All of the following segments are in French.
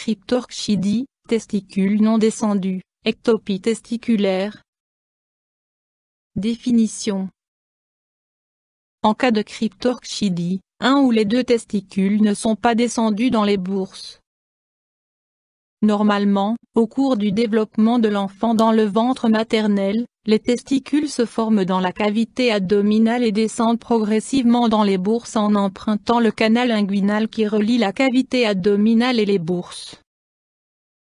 cryptorchidie, testicule non descendu, ectopie testiculaire. Définition En cas de cryptorchidie, un ou les deux testicules ne sont pas descendus dans les bourses. Normalement, au cours du développement de l'enfant dans le ventre maternel, les testicules se forment dans la cavité abdominale et descendent progressivement dans les bourses en empruntant le canal inguinal qui relie la cavité abdominale et les bourses.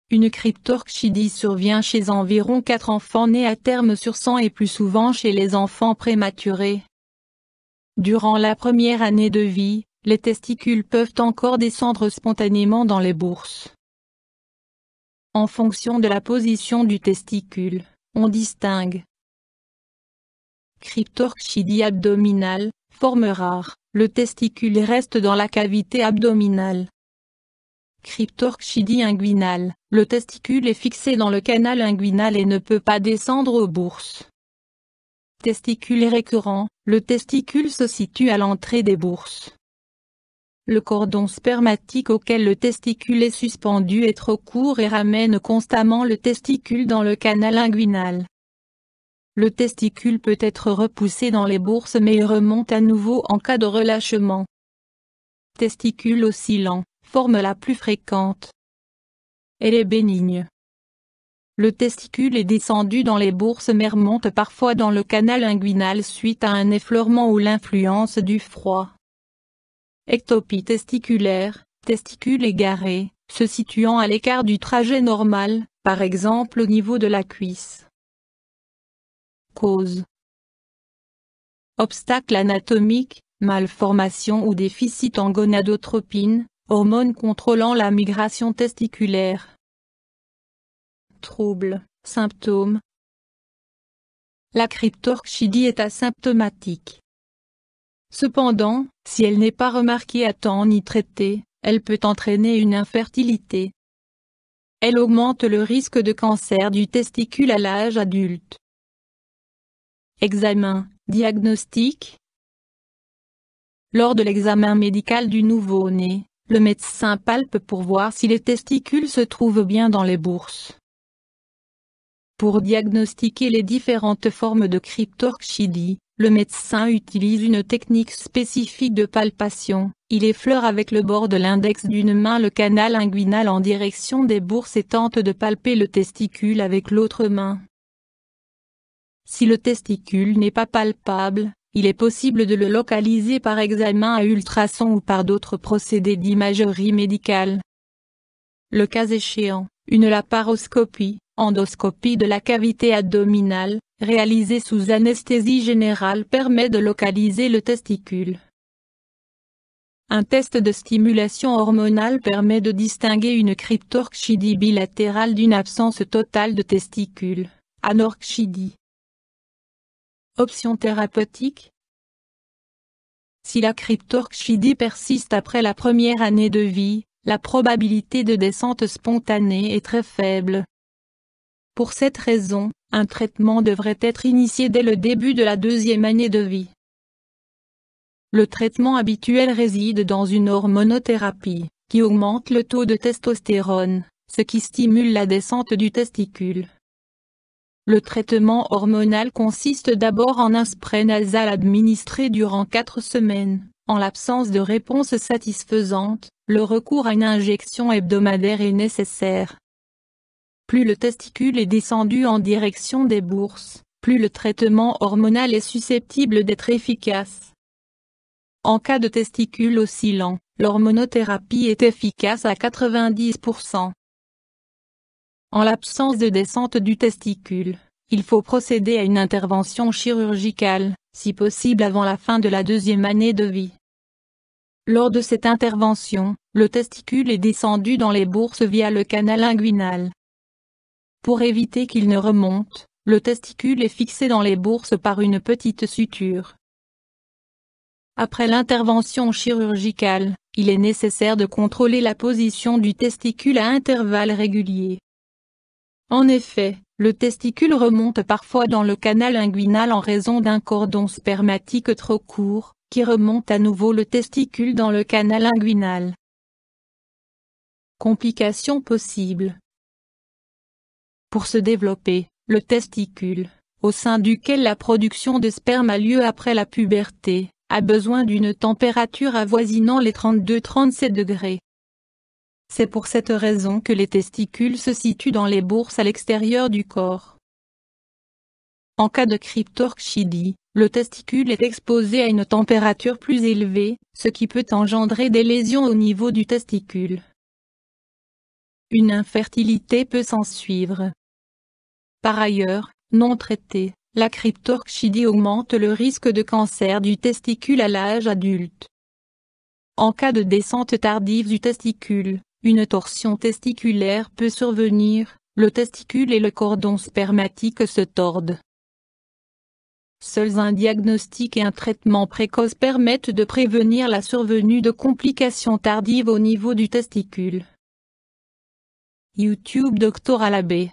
Une cryptorchidie survient chez environ 4 enfants nés à terme sur 100 et plus souvent chez les enfants prématurés. Durant la première année de vie, les testicules peuvent encore descendre spontanément dans les bourses. En fonction de la position du testicule, on distingue Cryptorchidie abdominale, forme rare, le testicule reste dans la cavité abdominale. Cryptorchidie inguinale, le testicule est fixé dans le canal inguinal et ne peut pas descendre aux bourses. Testicule récurrent, le testicule se situe à l'entrée des bourses. Le cordon spermatique auquel le testicule est suspendu est trop court et ramène constamment le testicule dans le canal inguinal. Le testicule peut être repoussé dans les bourses mais il remonte à nouveau en cas de relâchement. Testicule oscillant, forme la plus fréquente. Elle est bénigne. Le testicule est descendu dans les bourses mais remonte parfois dans le canal inguinal suite à un effleurement ou l'influence du froid. Ectopie testiculaire, testicule égaré, se situant à l'écart du trajet normal, par exemple au niveau de la cuisse. Cause Obstacle anatomique, malformation ou déficit en gonadotropine, hormone contrôlant la migration testiculaire. Troubles, symptômes. La cryptorchidie est asymptomatique. Cependant, si elle n'est pas remarquée à temps ni traitée, elle peut entraîner une infertilité. Elle augmente le risque de cancer du testicule à l'âge adulte. Examen, diagnostic. Lors de l'examen médical du nouveau-né, le médecin palpe pour voir si les testicules se trouvent bien dans les bourses. Pour diagnostiquer les différentes formes de cryptorchidie, le médecin utilise une technique spécifique de palpation, il effleure avec le bord de l'index d'une main le canal inguinal en direction des bourses et tente de palper le testicule avec l'autre main. Si le testicule n'est pas palpable, il est possible de le localiser par examen à ultrason ou par d'autres procédés d'imagerie médicale. Le cas échéant, une laparoscopie, endoscopie de la cavité abdominale, réalisée sous anesthésie générale permet de localiser le testicule. Un test de stimulation hormonale permet de distinguer une cryptorchidie bilatérale d'une absence totale de testicules, anorchidie. Option thérapeutique Si la cryptorchidie persiste après la première année de vie, la probabilité de descente spontanée est très faible. Pour cette raison, un traitement devrait être initié dès le début de la deuxième année de vie. Le traitement habituel réside dans une hormonothérapie, qui augmente le taux de testostérone, ce qui stimule la descente du testicule. Le traitement hormonal consiste d'abord en un spray nasal administré durant 4 semaines. En l'absence de réponse satisfaisante, le recours à une injection hebdomadaire est nécessaire. Plus le testicule est descendu en direction des bourses, plus le traitement hormonal est susceptible d'être efficace. En cas de testicule oscillant, l'hormonothérapie est efficace à 90%. En l'absence de descente du testicule, il faut procéder à une intervention chirurgicale, si possible avant la fin de la deuxième année de vie. Lors de cette intervention, le testicule est descendu dans les bourses via le canal inguinal. Pour éviter qu'il ne remonte, le testicule est fixé dans les bourses par une petite suture. Après l'intervention chirurgicale, il est nécessaire de contrôler la position du testicule à intervalles réguliers. En effet, le testicule remonte parfois dans le canal inguinal en raison d'un cordon spermatique trop court, qui remonte à nouveau le testicule dans le canal inguinal. Complications possibles. Pour se développer, le testicule, au sein duquel la production de sperme a lieu après la puberté, a besoin d'une température avoisinant les 32-37 degrés. C'est pour cette raison que les testicules se situent dans les bourses à l'extérieur du corps. En cas de cryptorchidie, le testicule est exposé à une température plus élevée, ce qui peut engendrer des lésions au niveau du testicule. Une infertilité peut s'en suivre. Par ailleurs, non traitée, la cryptorchidie augmente le risque de cancer du testicule à l'âge adulte. En cas de descente tardive du testicule, une torsion testiculaire peut survenir, le testicule et le cordon spermatique se tordent. Seuls un diagnostic et un traitement précoce permettent de prévenir la survenue de complications tardives au niveau du testicule. YouTube Docteur Alabé